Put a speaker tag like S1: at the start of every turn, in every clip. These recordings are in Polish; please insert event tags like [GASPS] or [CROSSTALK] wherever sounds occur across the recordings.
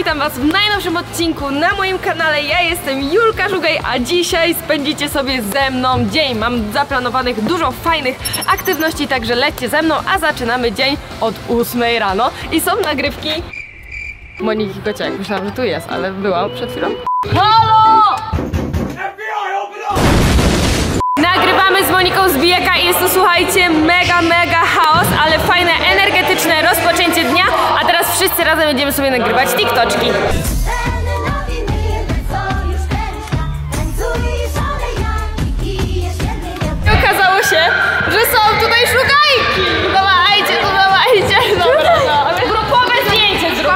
S1: witam Was w najnowszym odcinku na moim kanale. Ja jestem Julka Żugaj, a dzisiaj spędzicie sobie ze mną dzień. Mam zaplanowanych dużo fajnych aktywności, także lećcie ze mną, a zaczynamy dzień od 8 rano. I są nagrywki Moniki Kociak. Myślałam, że tu jest, ale była przed chwilą. Halo! Nagrywamy z Moniką Zbijaka i jest to, słuchajcie, mega, mega chaos, ale fajne, energetyczne rozpoczęcie dnia, a teraz wszyscy razem będziemy sobie nagrywać TikToczki. Okazało się, że są tutaj szukajki! Dawajcie, to dawajcie! Dobra, no, ale grupowe zdjęcie zrób!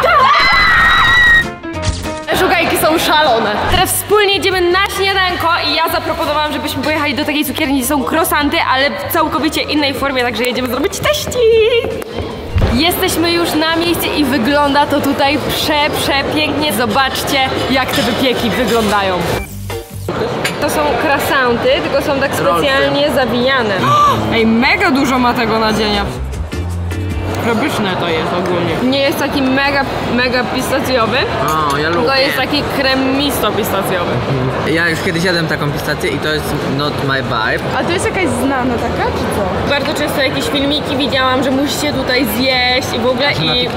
S1: [LAUGHS] Szukajki są szalone. Teraz wspólnie idziemy na śniadanko i ja zaproponowałam, żebyśmy pojechali do takiej cukierni, gdzie są krosanty, ale w całkowicie innej formie, także jedziemy zrobić teścik! Jesteśmy już na miejscu i wygląda to tutaj prze, przepięknie. Zobaczcie, jak te wypieki wyglądają. To są krasanty, tylko są tak specjalnie zawijane. Ej, mega dużo ma tego nadzienia. Przepyszne to jest ogólnie. Nie jest taki mega, mega pistacjowy,
S2: O, ja
S1: tylko
S2: lubię.
S1: jest taki kremisto-pistacjowy.
S2: Ja już kiedyś jadłem taką pistację i to jest not my vibe.
S1: A to jest jakaś znana taka, czy co? Bardzo często jakieś filmiki widziałam, że musicie tutaj zjeść i w ogóle i...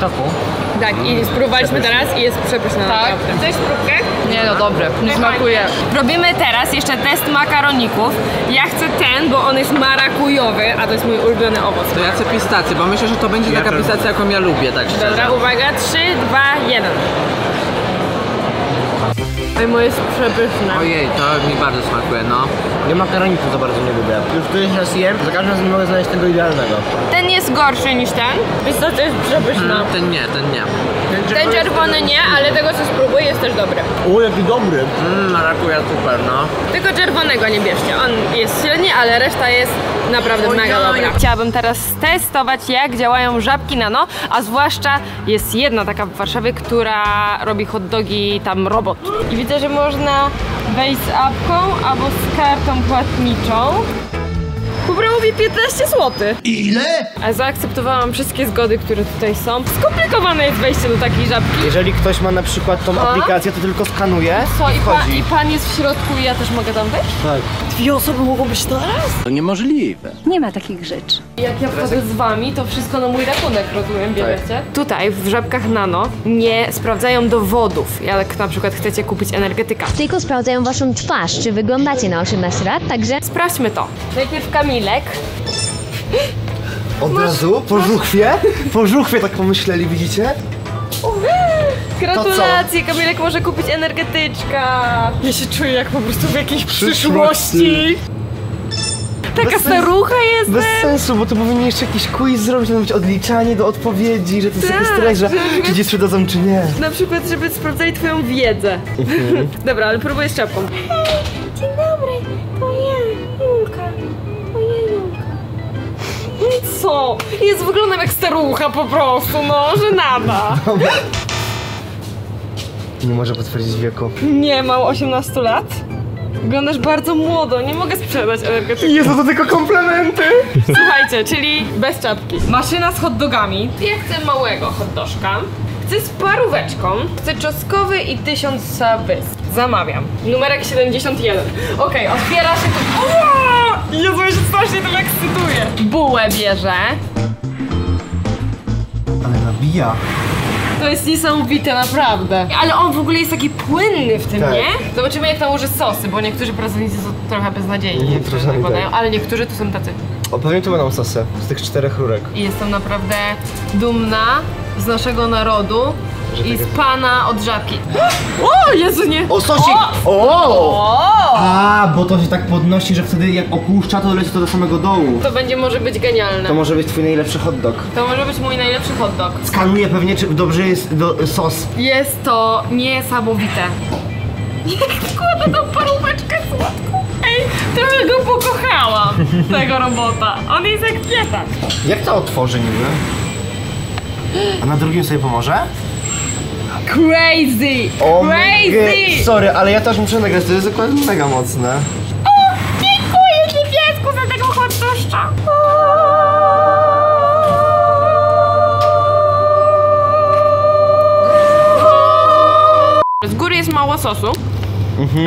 S1: Tak, i spróbowaliśmy teraz i jest przepyszna tak. Chcesz próbkę?
S3: Nie no dobre, nie smakuje.
S1: Robimy teraz jeszcze test makaroników. Ja chcę ten, bo on jest marakujowy, a to jest mój ulubiony owoc.
S2: To ja chcę pistację, bo myślę, że to będzie taka pistacja, jaką ja lubię, tak szczerze.
S1: Dobra, uwaga, 3, 2, 1. Oj, moje jest przepyszne.
S2: Ojej, to mi bardzo smakuje, no.
S4: Ja makaroniku za bardzo nie lubię. Już któryś raz jem, za każdym razem nie mogę znaleźć tego idealnego.
S1: Ten jest gorszy niż ten. Pistacja jest przepyszna.
S2: Mm, ten nie, ten nie.
S1: Ten czerwony nie, ale tego co spróbuję jest też dobry.
S4: O, jaki dobry.
S2: Mmm, marakuja super, no.
S1: Tylko czerwonego nie bierzcie. On jest średni, ale reszta jest naprawdę mega dobra. Chciałabym teraz testować, jak działają żabki nano, a zwłaszcza jest jedna taka w Warszawie, która robi hot dogi tam robot. I widzę, że można wejść z apką albo z kartą płatniczą. Pobrało mi 15 zł. Ile? A zaakceptowałam wszystkie zgody, które tutaj są. Skomplikowane jest wejście do takiej żabki.
S4: Jeżeli ktoś ma na przykład tą
S1: A?
S4: aplikację, to tylko skanuje
S1: Co,
S4: i
S1: i, pa,
S4: wchodzi.
S1: i pan jest w środku i ja też mogę tam wejść?
S4: Tak. Dwie osoby mogą być naraz?
S5: To niemożliwe.
S6: Nie ma takich rzeczy.
S1: Jak ja wchodzę z wami, to wszystko na mój rachunek, rozumiem, bierzecie? Tutaj w żabkach nano nie sprawdzają dowodów, jak na przykład chcecie kupić energetyka.
S6: Tylko sprawdzają waszą twarz, czy wyglądacie na 18 lat, także
S1: Sprawdźmy to. Najpierw Kamilek.
S4: Od razu? Po żuchwie? Po żuchwie tak pomyśleli, widzicie?
S1: Gratulacje, Kamilek może kupić energetyczka. Ja się czuję jak po prostu w jakiejś przyszłości. Taka
S4: Bez
S1: starucha jest.
S4: Bez sensu, bo to powinien jeszcze jakiś quiz zrobić, ma być odliczanie do odpowiedzi, że to jest
S1: Tak,
S4: jakiś stres, że czy dziś sprzedadzą, czy nie.
S1: Na przykład, żeby sprawdzali twoją wiedzę. Dobra, ale próbuję z czapką.
S7: Dzień dobry,
S1: Co? Jest wyglądam jak starucha po prostu, no, że nada.
S4: Nie może potwierdzić wieku.
S1: Nie mam 18 lat. Wyglądasz bardzo młodo, nie mogę sprzedać energetyki.
S4: Jezu, to tylko komplementy!
S1: Słuchajcie, czyli bez czapki. Maszyna z hot dogami. Ja chcę małego hot dożka. Chcę z paróweczką. Chcę czosnkowy i tysiąc wysp. Zamawiam. Numerek 71. Okej, otwiera się to. O! Jezu, ja się strasznie tym ekscytuję. Bułę bierze.
S4: Ale nabija.
S1: To jest niesamowite, naprawdę. Ale on w ogóle jest taki płynny w tym,
S4: Tak.
S1: nie? Zobaczymy jak nałoży sosy, bo niektórzy pracownicy są trochę beznadziejni,
S4: troszeczkę
S1: nakładają,
S4: tak.
S1: ale niektórzy to są tacy.
S4: O, pewnie tu będą sosy. Z tych czterech rurek.
S1: I jestem naprawdę dumna z naszego narodu i z pana od żabki. [GASPS] O, Jezu, nie!
S4: O, sosik! O!
S1: O!
S4: A, bo to się tak podnosi, że wtedy jak opuszcza, to leci to do samego dołu.
S1: To będzie może być genialne.
S4: To może być twój najlepszy hot dog.
S1: To może być mój najlepszy hot dog.
S4: Skanuje pewnie, czy dobrze jest do, sos.
S1: Jest to niesamowite. Jak składa tą paróweczkę słodką. Ej, trochę go pokochałam, [LAUGHS] tego robota. On jest jak pietak.
S4: Jak to otworzy niby? A na drugim sobie pomoże?
S1: Crazy!
S4: O
S1: Crazy!
S4: Sorry, ale ja też muszę nagrać, to jest akurat mega mocne.
S1: Dziękuję ci piesku za tego dożka. Z góry jest mało sosu,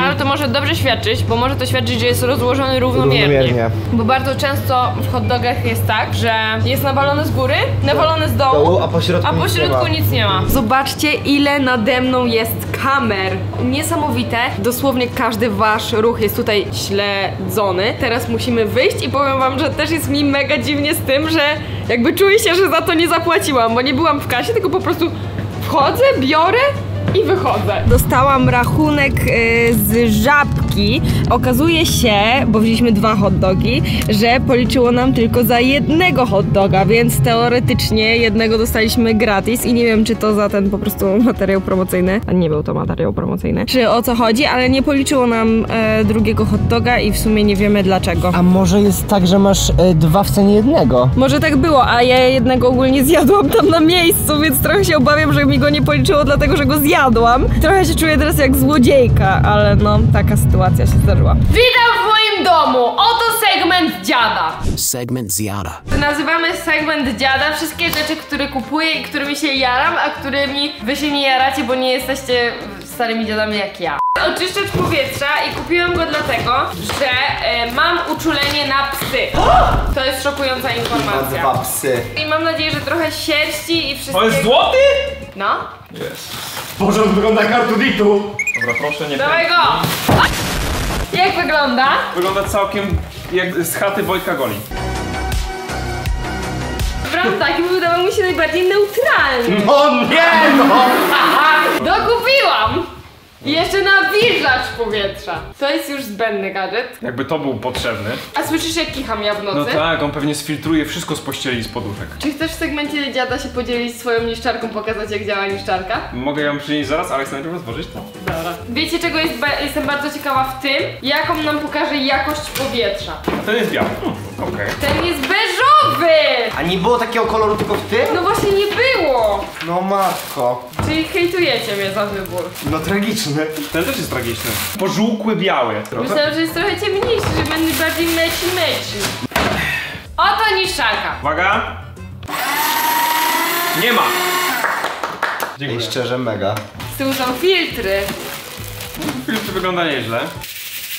S1: ale to może dobrze świadczyć, bo może to świadczyć, że jest rozłożony równomiernie.
S4: Równomiernie.
S1: Bo bardzo często w hot dogach jest tak, że jest nawalone z góry, nawalone z dołu,
S4: Dołu, a po środku
S1: a po
S4: nic nie
S1: środku
S4: ma.
S1: nic nie ma. Zobaczcie, ile nade mną jest kamer. Niesamowite. Dosłownie każdy wasz ruch jest tutaj śledzony. Teraz musimy wyjść i powiem wam, że też jest mi mega dziwnie z tym, że jakby czuję się, że za to nie zapłaciłam, bo nie byłam w kasie, tylko po prostu wchodzę, biorę i wychodzę. Dostałam rachunek y, z żabki. Okazuje się, bo wzięliśmy dwa hot dogi, że policzyło nam tylko za jednego hot doga, więc teoretycznie jednego dostaliśmy gratis i nie wiem, czy to za ten po prostu materiał promocyjny, a nie był to materiał promocyjny, czy o co chodzi, ale nie policzyło nam e, drugiego hot doga i w sumie nie wiemy dlaczego.
S4: A może jest tak, że masz e, dwa w cenie jednego?
S1: Może tak było, a ja jednego ogólnie zjadłam tam na miejscu, więc trochę się obawiam, że mi go nie policzyło, dlatego że go zjadłam. Trochę się czuję teraz jak złodziejka, ale no, taka sytuacja się zdarzyła. Witam w moim domu! Oto segment dziada.
S5: segment Ziada.
S1: Nazywamy segment dziada wszystkie rzeczy, które kupuję i którymi się jaram, a którymi wy się nie jaracie, bo nie jesteście starymi dziadami jak ja. Oczyszczacz powietrza i kupiłam go dlatego, że e, mam uczulenie na psy. To jest szokująca informacja.
S4: psy.
S1: I mam nadzieję, że trochę sierści i wszystkiego.
S8: To jest złoty?
S1: No.
S4: Boże, on wygląda jak Artuditu.
S8: Dobra, proszę nie
S1: Dawaj go! Jak wygląda?
S8: Wygląda całkiem jak z chaty Wojtka Goli.
S1: Prawda, taki wydawał mi się najbardziej neutralny.
S4: O nie no!
S1: Dokupiłam! I jeszcze nawilżacz powietrza. To jest już zbędny gadżet.
S8: Jakby to był potrzebny.
S1: A słyszysz jak kicham ja w nocy?
S8: No tak, on pewnie sfiltruje wszystko z pościeli i z poduszek.
S1: Czy chcesz w segmencie dziada się podzielić swoją niszczarką, pokazać jak działa niszczarka?
S8: Mogę ją przynieść zaraz, ale chcę najpierw otworzyć to.
S1: Dobra. Wiecie czego jest jestem bardzo ciekawa w tym? Jaką nam pokaże jakość powietrza.
S8: A ten jest biały. Hmm, Okej.
S1: Ten jest beżowy!
S4: A nie było takiego koloru tylko w tym?
S1: No właśnie nie było!
S4: No matko.
S1: Czyli hejtujecie mnie za wybór.
S4: No tragiczny.
S8: Ten też jest tragiczny. Pożółkły biały.
S1: Myślałam, że jest trochę ciemniejszy, że będę bardziej meci meci. Oto niszczarka.
S8: Uwaga! Nie ma!
S4: Ej,
S8: Dziękuję.
S4: szczerze mega.
S1: Z tyłu są filtry.
S8: Filtr wygląda nieźle.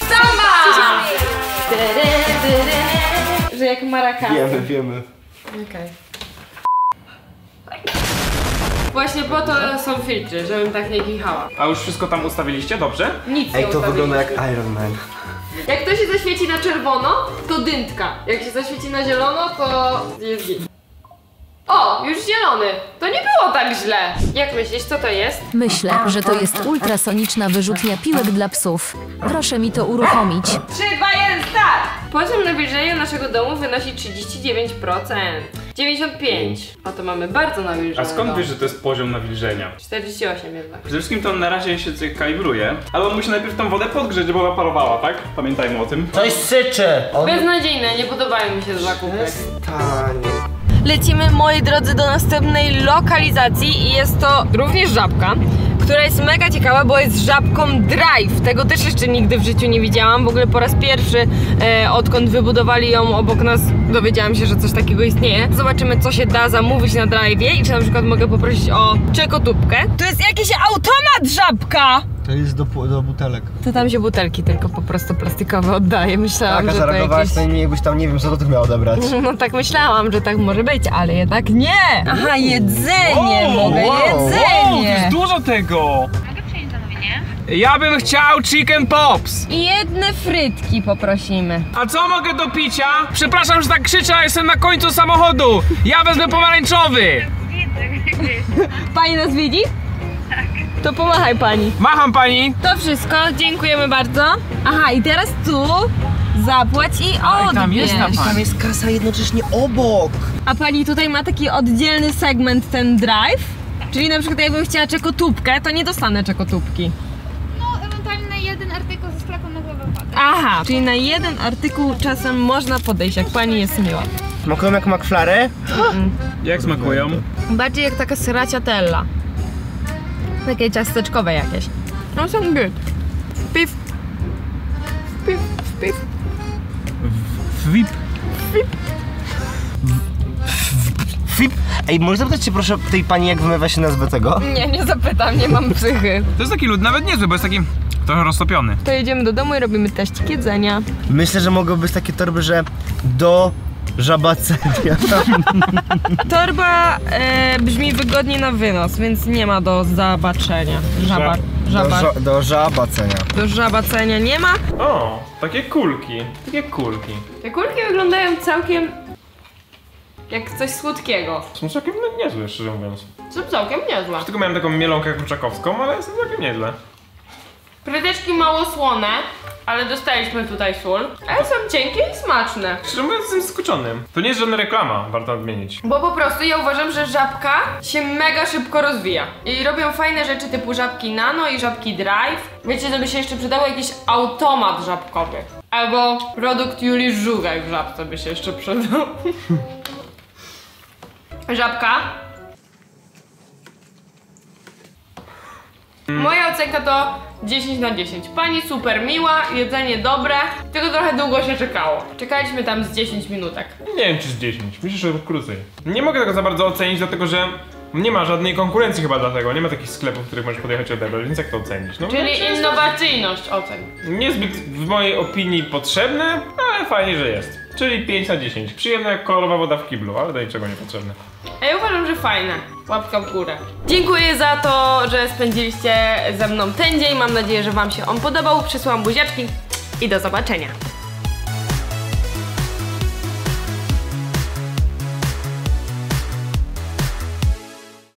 S1: Sama! Że jak maraka.
S4: Wiemy, wiemy.
S1: Okej. Właśnie po to są filtry, żebym tak nie kichała.
S8: A już wszystko tam ustawiliście? Dobrze?
S1: Nic
S4: Ej,
S1: nie
S4: to wygląda jak
S1: ustawiliśmy.
S4: Iron Man.
S1: Jak to się zaświeci na czerwono, to dyntka. Jak się zaświeci na zielono, to jest git. O, już zielony. To nie było tak źle. Jak myślisz, co to jest?
S9: Myślę, że to jest ultrasoniczna wyrzutnia piłek dla psów. Proszę mi to uruchomić.
S1: 3, 2, 1, start! Poziom nawilżenia naszego domu wynosi 39%. 95. A to mamy bardzo nawilżony
S8: A skąd wiesz, że to jest poziom nawilżenia?
S1: 48 jednak.
S8: Przede wszystkim to on na razie się kalibruje, ale on musi najpierw tą wodę podgrzeć, żeby ona parowała, tak? Pamiętajmy o tym.
S4: Coś syczy. On
S1: Beznadziejne, nie podobają mi się zakupy.
S4: tanie.
S1: Lecimy, moi drodzy, do następnej lokalizacji i jest to również żabka, która jest mega ciekawa, bo jest żabką Drive. Tego też jeszcze nigdy w życiu nie widziałam. W ogóle po raz pierwszy, e, odkąd wybudowali ją obok nas, dowiedziałam się, że coś takiego istnieje. Zobaczymy, co się da zamówić na Drive'ie i czy na przykład mogę poprosić o czekotubkę. To jest jakiś automat żabka!
S4: To jest do, do butelek.
S1: To tam się butelki tylko po prostu plastikowe oddaje. Myślałam,
S4: Taka
S1: że to jakieś...
S4: nie jakbyś tam nie wiem co to miał odebrać. [LAUGHS]
S1: No tak myślałam, że tak może być, ale jednak nie! Aha, jedzenie! mogę jedzenie!
S8: dużo tego! Mogę przyjąć zamówienie? Ja bym chciał chicken pops!
S1: I jedne frytki poprosimy.
S8: A co mogę do picia? Przepraszam, że tak krzyczę, ale jestem na końcu samochodu! Ja wezmę pomarańczowy!
S1: Pani nas widzi? Tak. To pomachaj pani.
S8: Macham pani!
S1: To wszystko, dziękujemy bardzo. Aha, i teraz tu zapłać i odbierz.
S8: tam jest ta pani.
S4: Tam jest kasa jednocześnie obok.
S1: A pani tutaj ma taki oddzielny segment, ten drive? Czyli na przykład jakbym chciała czekotubkę, to nie dostanę czekotubki.
S10: No, ewentualnie na jeden artykuł ze sklepu na głowę pada.
S1: Aha, czyli na jeden artykuł czasem można podejść, jak pani jest miła.
S4: Smakują jak McFlary?
S8: Jak smakują?
S1: Bardziej jak taka sraciatella. Takie ciasteczkowe jakieś. No są good. Piw. Piw, piw.
S8: Wip.
S4: Kwip. Ej, może zapytać cię proszę tej pani, jak wymawia się nazwę tego?
S1: Nie, nie zapytam, nie mam psychy. [LAUGHS]
S8: To jest taki lód nawet niezły, bo jest taki trochę roztopiony.
S1: To jedziemy do domu i robimy teścik jedzenia.
S4: Myślę, że mogą być takie torby, że do żabacenia.
S1: Torba e, brzmi wygodnie na wynos, więc nie ma do zobaczenia. Żaba,
S4: Do,
S1: żaba,
S4: ża- do żabacenia.
S1: do żabacenia nie ma.
S8: O, takie kulki. Takie kulki.
S1: Te kulki wyglądają całkiem jak coś słodkiego.
S8: Są całkiem niezłe, szczerze mówiąc.
S1: Są całkiem niezłe.
S8: Tylko miałem taką mielonkę kurczakowską, ale są całkiem nieźle.
S1: Fryteczki mało słone, ale dostaliśmy tutaj sól. Ale są cienkie i smaczne.
S8: Szczerze mówiąc, jestem zaskoczony. To nie jest żadna reklama, warto nadmienić.
S1: Bo po prostu ja uważam, że żabka się mega szybko rozwija. I robią fajne rzeczy typu żabki nano i żabki drive. Wiecie, to by się jeszcze przydało jakiś automat żabkowy. Albo produkt Julii Żugaj w żabce by się jeszcze przydał. [LAUGHS] Żabka. Moja ocenka to 10 na 10. Pani super miła, jedzenie dobre, tylko trochę długo się czekało. Czekaliśmy tam z 10 minutek.
S8: Nie wiem, czy z 10. Myślę, że krócej. Nie mogę tego za bardzo ocenić, dlatego że nie ma żadnej konkurencji chyba dlatego. Nie ma takich sklepów, w których możesz podjechać i odebrać, więc jak to ocenić? No,
S1: Czyli innowacyjność ocen.
S8: Niezbyt w mojej opinii potrzebne, ale fajnie, że jest. Czyli 5 na 10. Przyjemna jak kolorowa woda w kiblu, ale do niczego niepotrzebne.
S1: A ja uważam, że fajne. Łapka w górę. Dziękuję za to, że spędziliście ze mną ten dzień. Mam nadzieję, że wam się on podobał. Przysłałam buziaczki i do zobaczenia.